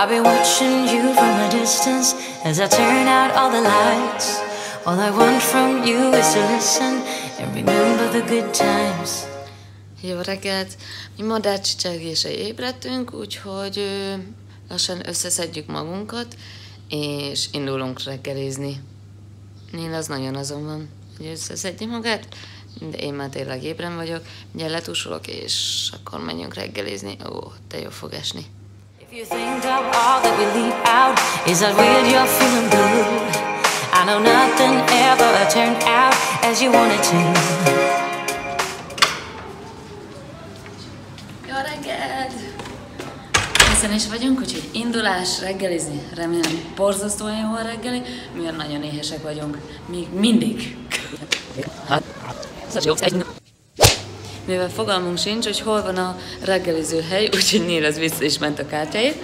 I've been watching you from a distance as I turn out all the lights. All I want from you is to listen and remember the good times. Jó reggelt! Mi madár csicsergése ébredtünk, úgyhogy lassan összeszedjük magunkat, és indulunk reggelizni. Nél az nagyon azon van, hogy összeszedje magát, de én már tényleg ébren vagyok, ugye letusolok, és akkor menjünk reggelizni. Ó, de jó fog esni. If you think of all that we leave out, is that weird you're feeling good? I know nothing ever turned out as you wanted to. Jó reggelt! Készen is vagyunk, úgyhogy indulás, reggelizni. Remélem borzasztóan jó a reggeli, mivel nagyon éhesek vagyunk. Még mindig. Mivel fogalmunk sincs, hogy hol van a reggeliző hely, úgyhogy Neil az vissza is ment a kártyáért.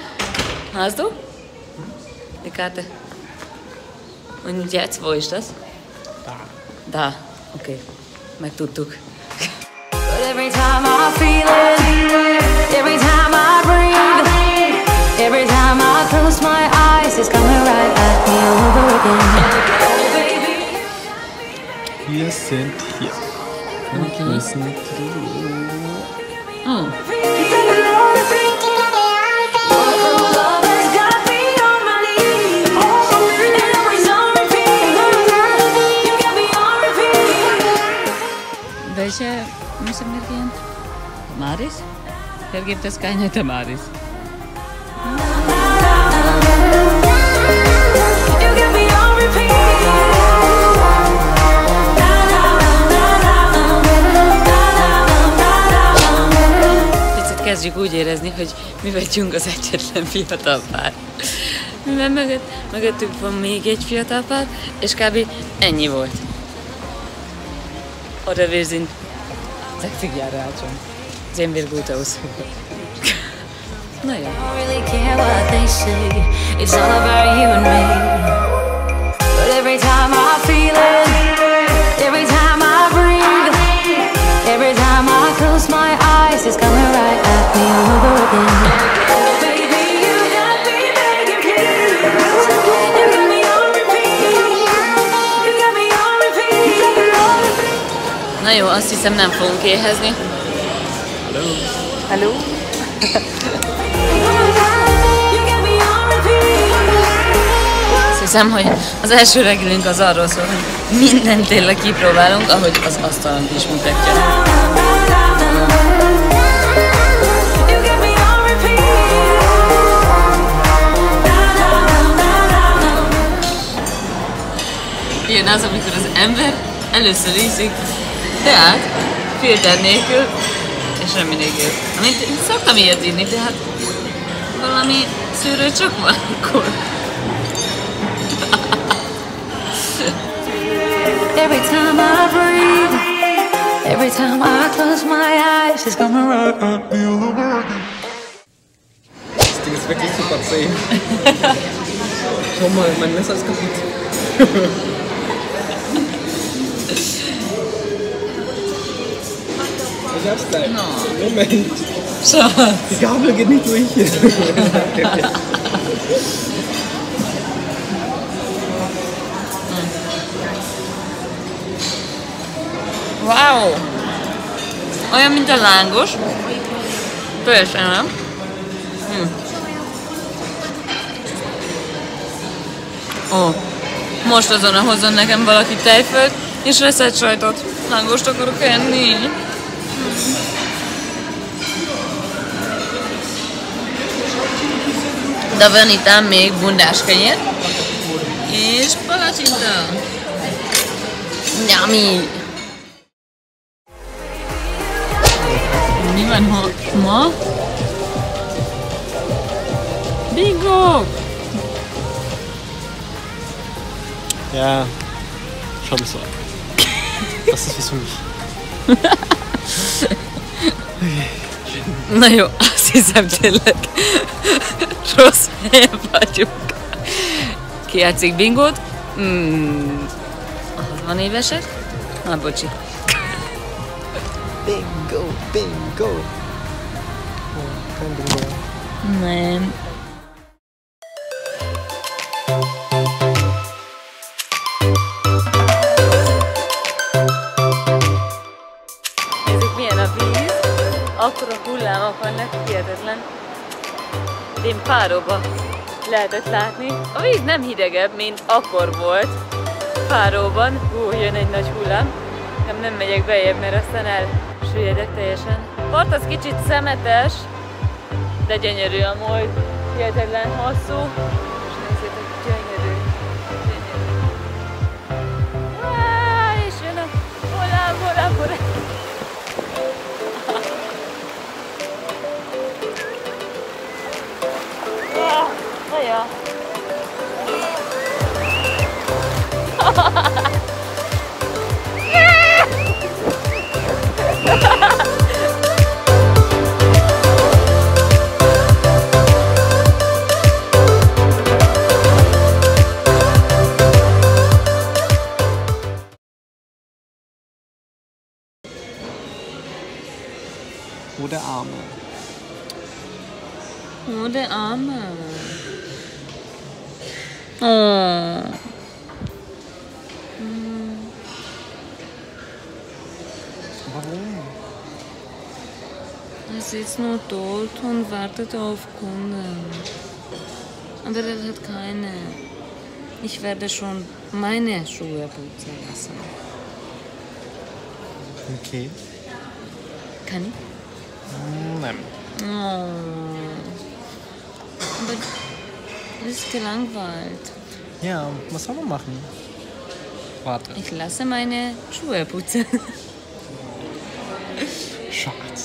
Hast du? Die Karte. Und jetzt, wo ist das? Da. Da, oké. Okay. Megtudtuk. But every time I feel it, every time I breathe, every time I close my eyes, it's coming right at me all over again. Wir sind hier. Okay. Oh. Welcher müssen wir gehen? Maris? Wer gibt es keine Tamaris? Kezdjük úgy érezni, hogy mi vagyunk az egyetlen fiatal pár. Mivel mögött, mögöttünk van még egy fiatal pár, és kb. ennyi volt. 60 Jahre alt schon. Sehen wir gut aus. Na. But every time I feel it, every time I breathe, every time I close my eyes, it's coming Na jó, azt hiszem nem fogunk éhezni. Hello. You got me on repeat. Azt hiszem, hogy az első reggelünk az arról szól, hogy mindent tényleg kipróbálunk, ahogy az asztalon is mutatja. Ilyen az, amikor az ember először iszik teát, filter nélkül, és semmi nélkül. Amit szoktam ilyet inni, de hát valami szűrő csak van akkor. Every time I breathe, every time I close my eyes, it's coming right at me. Das Ding ist wirklich super zäh. Schau mal, mein Messer ist kaputt. Ich hab's gleich. Moment. Schatz. Die Gabel geht nicht durch. Wow! Olyan, mint a lángos. Teljesen nem. Hm. Ó, most azonnal hozzon nekem valaki tejfölt és reszett sajtot. Lángost akarok enni. De van itt ám még bundás kenyér. És palacsinta. Yummy! Mi van ha ma? Bingo! Ja, schau mich so an. Das ist was für mich. Na jó, azt hiszem tényleg rossz helyen vagyunk. Ki játszik bingót? Mm, a 60 évesek? Na, bocsi. Bingo, Bingo. Nem. Akkor a hullámok vannak hihetetlen. Én páróba lehetett látni. A víz nem hidegebb, mint akkor volt páróban. Hú, jön egy nagy hullám. Nem, nem megyek bejebb, mert aztán elsüllyedek teljesen. Part az kicsit szemetes, de gyönyörű amúgy. Hihetetlen hosszú. És nézzétek, gyönyörű. Gyönyörű. Á, és jön a hullám, hullám, hullám. ja. Oder Arme. Oder Arme. Oh. Warum? Er sitzt nur dort und wartet auf Kunden. Aber er hat keine. Ich werde schon meine Schuhe putzen lassen. Okay. Kann ich? Nein. Oh. Aber er ist gelangweilt. Ja, was soll man machen? Warte. Ich lasse meine Schuhe putzen. Schatz.